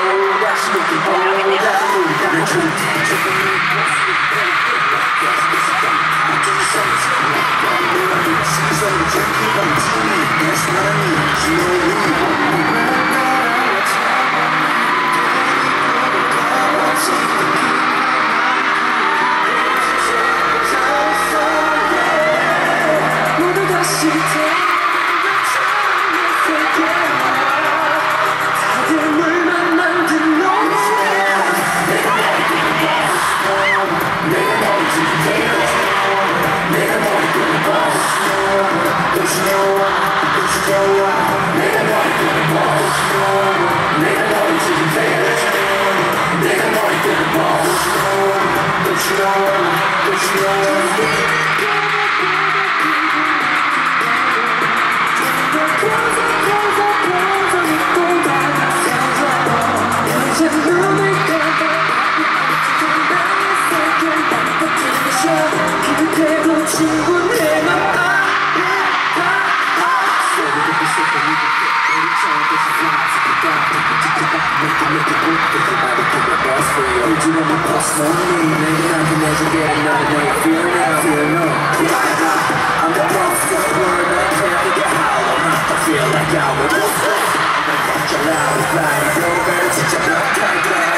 that's me. Oh, that's me. The truth. on maybe I can never get another day. Fear now, fear no. I'm the prophet, word I can't get enough I feel like I will go I'm gonna get loud, fly, go better, teach